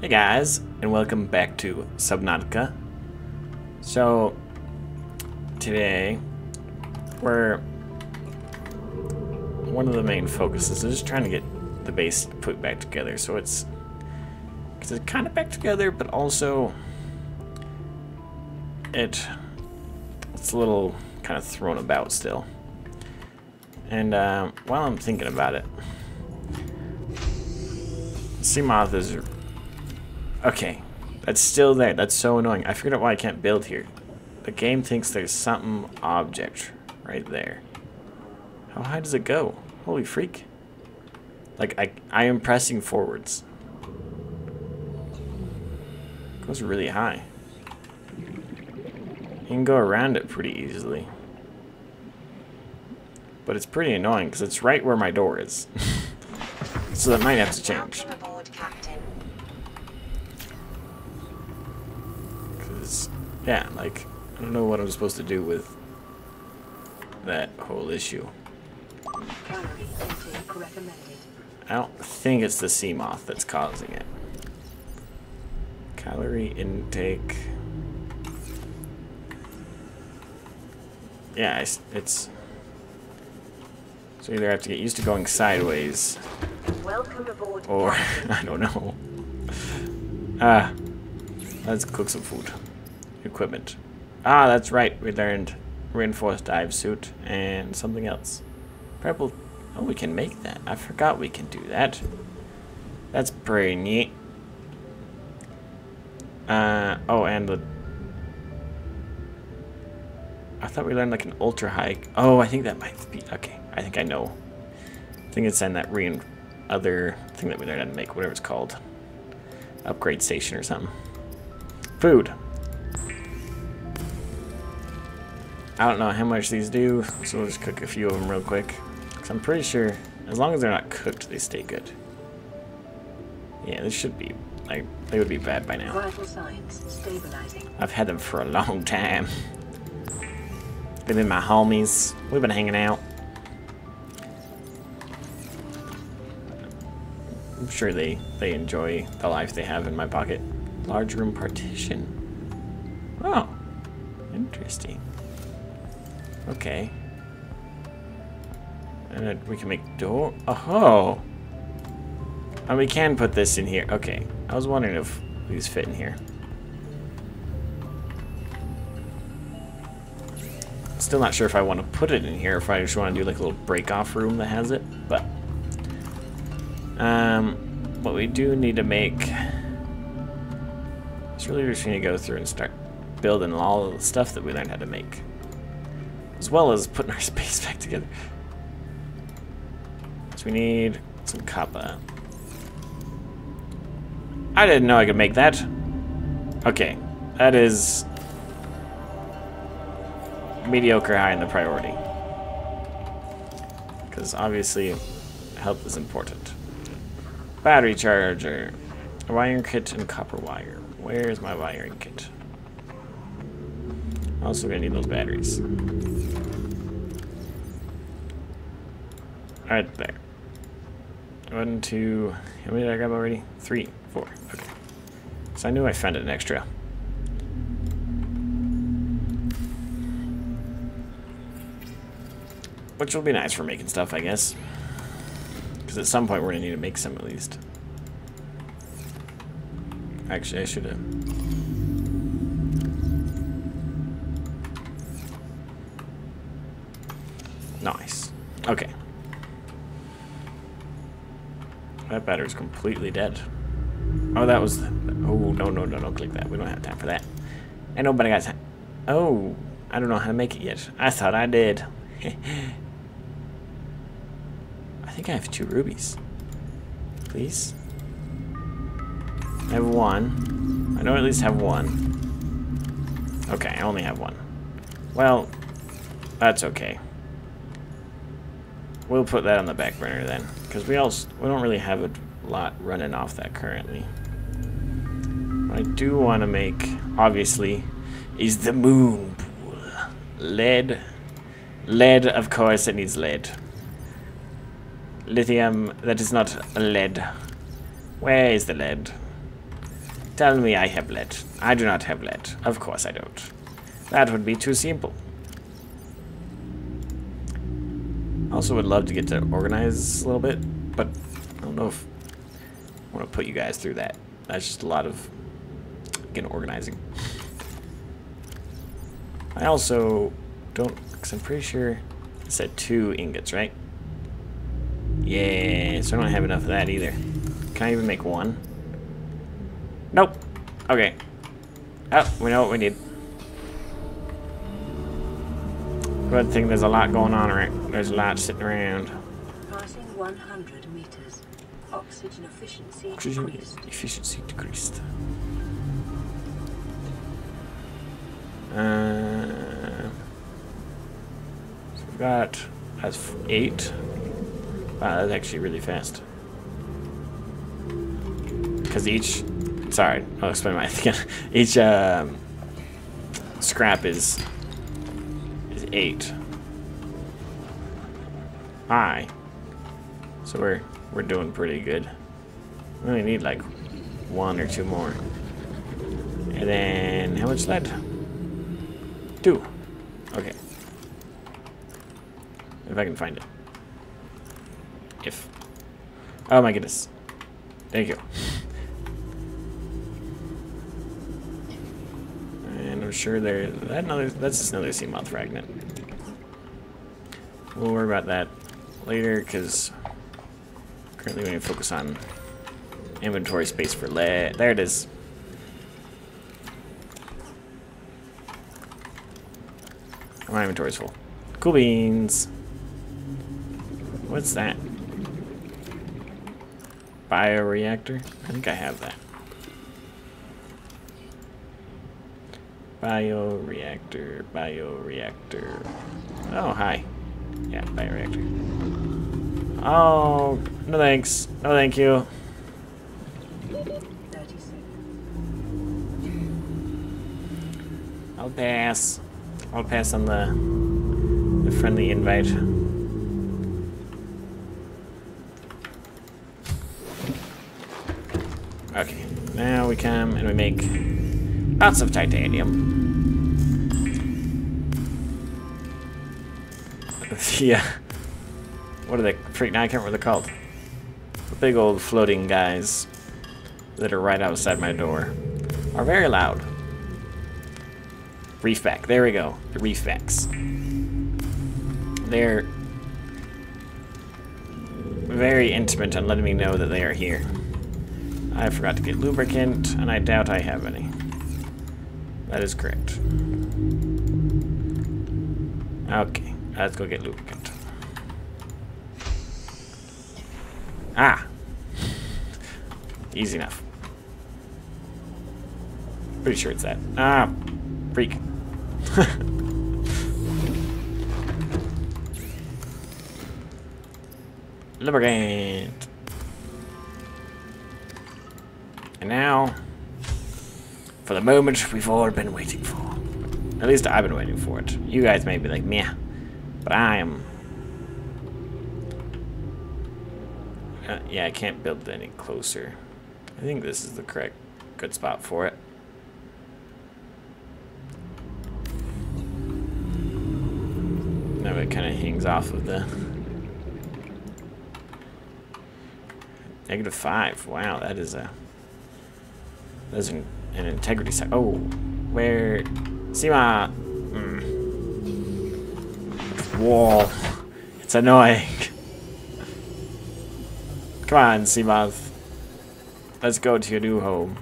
Hey guys, and welcome back to Subnautica. So, today, we're... One of the main focuses is just trying to get the base put back together, so it's... Because it's kind of back together, but also... It... It's a little kind of thrown about still. And uh, while I'm thinking about it, Seamoth is Okay, that's still there. That's so annoying. I figured out why I can't build here. The game thinks there's something object right there. How high does it go? Holy freak. Like, I, I am pressing forwards. It goes really high. You can go around it pretty easily. But it's pretty annoying because it's right where my door is. so that might have to change. Yeah, like, I don't know what I'm supposed to do with that whole issue. I don't think it's the Seamoth that's causing it. Calorie intake. Yeah, it's, it's so either I have to get used to going sideways, or I don't know. Ah, let's cook some food equipment. Ah, that's right. We learned reinforced dive suit and something else. Purple. Oh, we can make that. I forgot we can do that. That's pretty neat. Uh, oh, and the... I thought we learned like an ultra high... Oh, I think that might be... Okay, I think I know. I think it's in that rein... other thing that we learned how to make, whatever it's called. Upgrade station or something. Food. I don't know how much these do, so we'll just cook a few of them real quick. Because I'm pretty sure, as long as they're not cooked, they stay good. Yeah, this should be, like, they would be bad by now. I've had them for a long time. They've been my homies. We've been hanging out. I'm sure they, they enjoy the life they have in my pocket. Large room partition. Okay. And we can make door. Oh. And we can put this in here. Okay. I was wondering if these fit in here. Still not sure if I want to put it in here, if I just want to do like a little break-off room that has it, but... Um, what we do need to make... It's really just going to go through and start building all the stuff that we learned how to make. As well as putting our space back together. So we need some copper. I didn't know I could make that. Okay, that is mediocre high in the priority. Because obviously health is important. Battery charger, wiring kit, and copper wire. Where's my wiring kit? Also gonna need those batteries. Right there. One, two, how many did I grab already? Three, four, okay. So I knew I found an extra. Which will be nice for making stuff, I guess. Because at some point we're going to need to make some at least. Actually, I should have... Nice. Okay. That battery's completely dead. Oh, that was... Oh, no, no, no, don't click that. We don't have time for that. Ain't nobody got time. Oh, I don't know how to make it yet. I thought I did. I think I have two rubies. Please? I have one. I know I at least have one. Okay, I only have one. Well, that's okay. We'll put that on the back burner then, because we also we don't really have a lot running off that currently. What I do want to make, obviously, is the moon pool. Lead. Lead, of course, it needs lead. Lithium, that is not lead. Where is the lead? Tell me I have lead. I do not have lead. Of course I don't. That would be too simple. Also would love to get to organize a little bit, but I don't know if I want to put you guys through that. That's just a lot of, again, organizing. I also don't, because I'm pretty sure I said two ingots, right? Yeah, so I don't have enough of that either. Can I even make one? Nope. Okay. Oh, we know what we need. Good thing there's a lot going on right. There's a lot sitting around. Passing 100 meters. Oxygen efficiency Oxygen decreased. efficiency decreased. Uh, so we got that's eight. Wow, that's actually really fast. Because each, sorry, I'll explain my again. Each um, scrap is is eight. High. So we're we're doing pretty good. We only need like one or two more. And then how much lead? Two. Okay. If I can find it. If. Oh my goodness. Thank you. Sure there that another that's just another Seamoth fragment. We'll worry about that later because currently we need to focus on inventory space for lead. There it is. My inventory's full. Cool beans. What's that? Bioreactor? I think I have that. Bioreactor, bioreactor. Oh, hi. Yeah, bioreactor. Oh, no thanks. No thank you. I'll pass. I'll pass on the, the friendly invite. Okay, now we come and we make lots of titanium. yeah. What are they? Freak, now I can't remember they're called. The big old floating guys that are right outside my door are very loud. Reefback. There we go. The Reefbacks. They're very intimate on letting me know that they are here. I forgot to get lubricant, and I doubt I have any. That is correct. Okay, let's go get lubricant. Ah! Easy enough. Pretty sure it's that. Ah! Freak. Lubricant. And now, for the moment we've all been waiting for. At least I've been waiting for it. You guys may be like, meh. But I am. Uh, yeah, I can't build any closer. I think this is the correct good spot for it. Now it kind of hangs off of the negative five. Wow, that is a that's an, an integrity side. Oh, where Sima mm. wall. It's annoying. Come on, Seamoth. Let's go to your new home.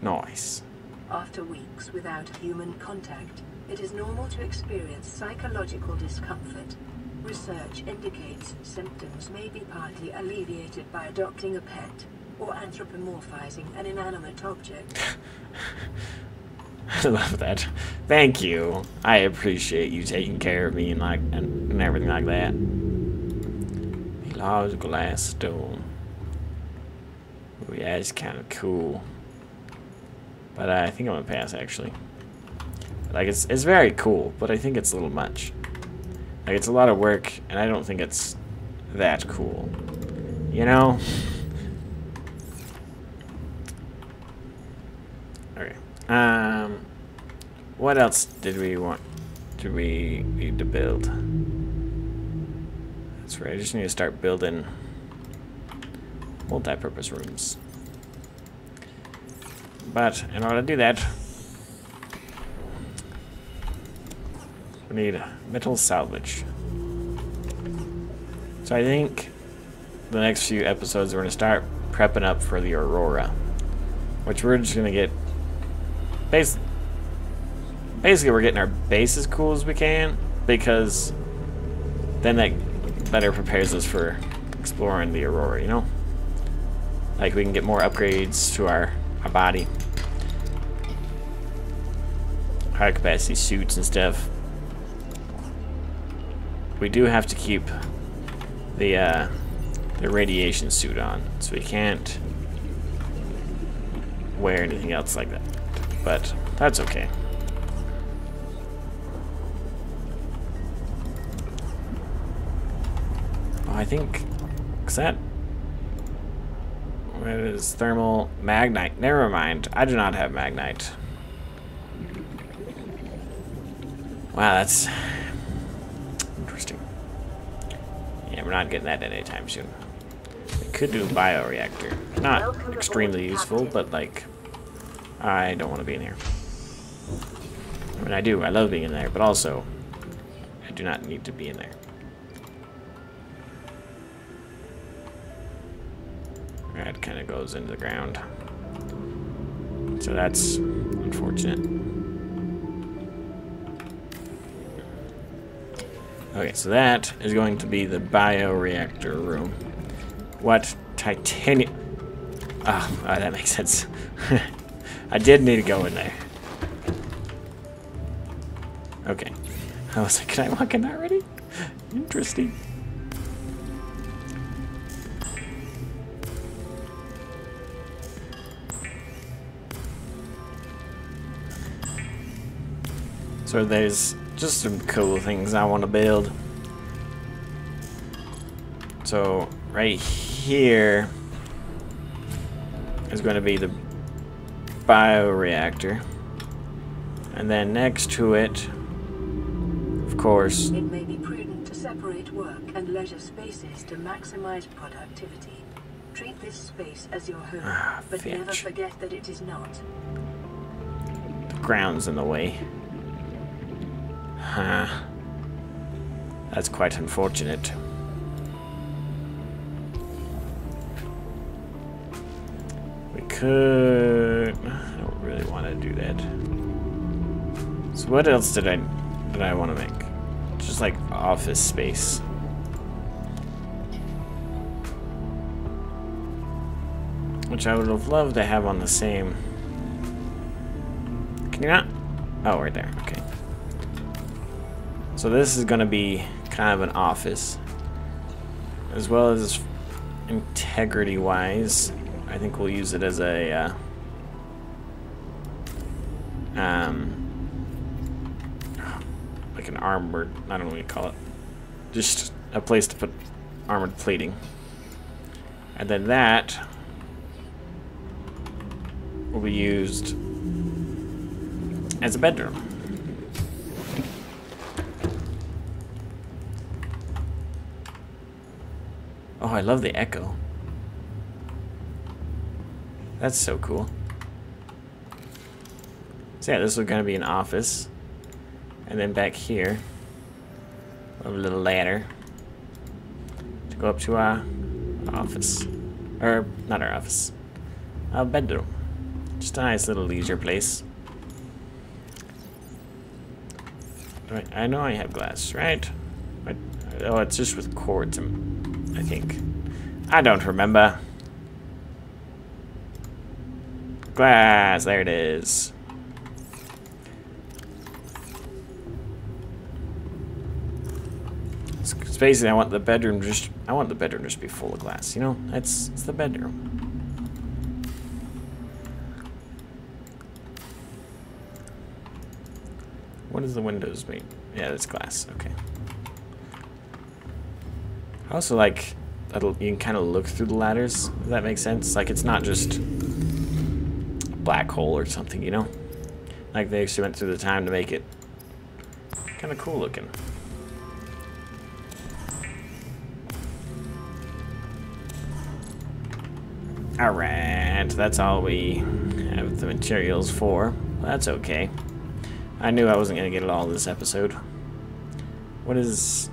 Nice. After weeks without human contact, it is normal to experience psychological discomfort. Research indicates symptoms may be partly alleviated by adopting a pet or anthropomorphizing an inanimate object. I love that. Thank you. I appreciate you taking care of me and like and, and everything like that. He loves glass stone. Yeah, it's kind of cool. But I think I'm gonna pass actually. Like it's it's very cool, but I think it's a little much. Like, it's a lot of work, and I don't think it's that cool. You know? Okay. Um, what else did we want? Did we need to build? That's right. I just need to start building multi-purpose rooms. But in order to do that, we need metal salvage. So I think the next few episodes we're going to start prepping up for the Aurora. Which we're just going to get... Bas basically, we're getting our base as cool as we can. Because then that better prepares us for exploring the Aurora, you know? Like, we can get more upgrades to our, our body. High capacity suits and stuff. We do have to keep the, uh, the radiation suit on, so we can't wear anything else like that. But that's okay. Oh, I think, is that, what is thermal magnite? Never mind, I do not have magnite. Wow, that's we're not getting that anytime soon. We could do bioreactor. Not extremely useful, but like, I don't want to be in here. I mean, I do. I love being in there, but also, I do not need to be in there. That kind of goes into the ground. So that's unfortunate. Okay, so that is going to be the bioreactor room. What titanium... Oh, ah, oh, ah, that makes sense. I did need to go in there. Okay. I was like, can I walk in already? Interesting. So there's just some cool things I want to build. So right here is going to be the bioreactor. And then next to it, of course... It may be prudent to separate work and leisure spaces to maximize productivity. Treat this space as your home, ah, but never forget that it is not. The ground's in the way. Huh. That's quite unfortunate. We could... I don't really want to do that. So what else did I did I want to make? Just like office space. Which I would have loved to have on the same... Can you not? Oh, right there. Okay. So this is going to be kind of an office. As well as integrity-wise, I think we'll use it as a... Uh, um, like an armored... I don't know what you call it. Just a place to put armored plating. And then that will be used as a bedroom. Oh, I love the echo. That's so cool. So yeah, this is going to be an office. And then back here, a little ladder to go up to our office. Or, not our office. Our bedroom. Just a nice little leisure place. Right, I know I have glass, right? oh, it's just with cords. I think. I don't remember. Glass, there it is. It's basically, I want the bedroom just, I want the bedroom just to be full of glass, you know? It's, it's the bedroom. What does the windows mean? Yeah, it's glass, okay. Also like you can kind of look through the ladders. Does that make sense? Like it's not just a black hole or something, you know? Like they actually went through the time to make it kind of cool looking. Alright, that's all we have the materials for. That's okay. I knew I wasn't going to get it all this episode. What is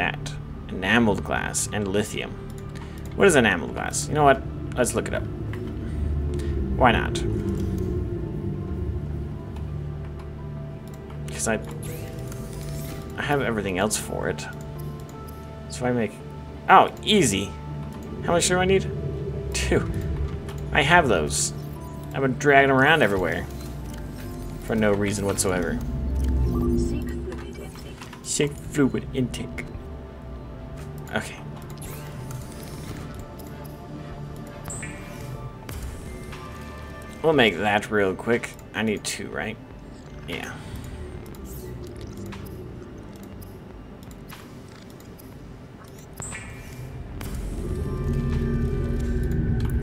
that? Enameled glass and lithium. What is enameled glass? You know what? Let's look it up. Why not? Because I, I have everything else for it. So I make... Oh, easy. How much do I need? Two. I have those. I've been dragging them around everywhere. For no reason whatsoever. Sick fluid intake. Okay. We'll make that real quick. I need two, right? Yeah.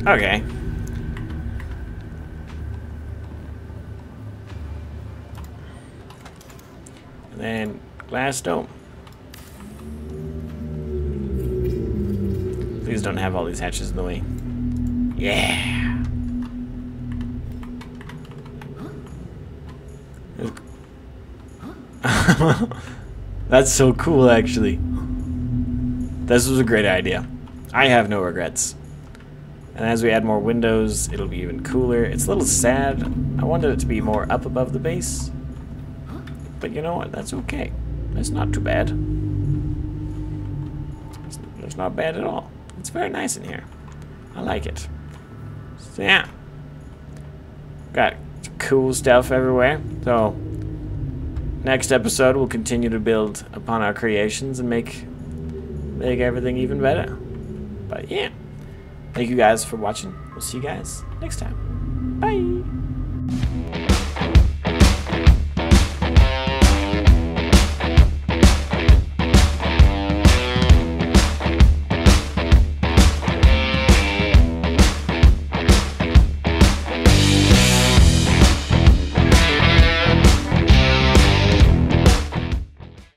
Okay. And then glass dome. Please don't have all these hatches in the way. Yeah. That's so cool, actually. This was a great idea. I have no regrets. And as we add more windows, it'll be even cooler. It's a little sad. I wanted it to be more up above the base. But you know what? That's okay. It's not too bad. It's not bad at all. It's very nice in here. I like it. So yeah. Got cool stuff everywhere. So next episode we'll continue to build upon our creations and make make everything even better. But yeah. Thank you guys for watching. We'll see you guys next time.